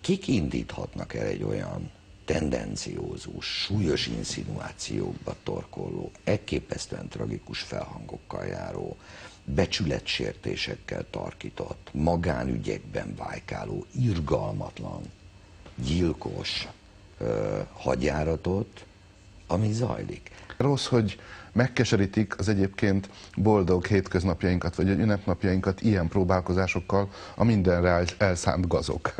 Kik indíthatnak el egy olyan tendenciózus, súlyos insinuációkba torkolló, elképesztően tragikus felhangokkal járó, becsületsértésekkel tarkított, magánügyekben vájkáló, irgalmatlan, gyilkos ö, hadjáratot, ami zajlik. Rossz, hogy megkeserítik az egyébként boldog hétköznapjainkat, vagy ünnepnapjainkat ilyen próbálkozásokkal a mindenre elszánt gazok.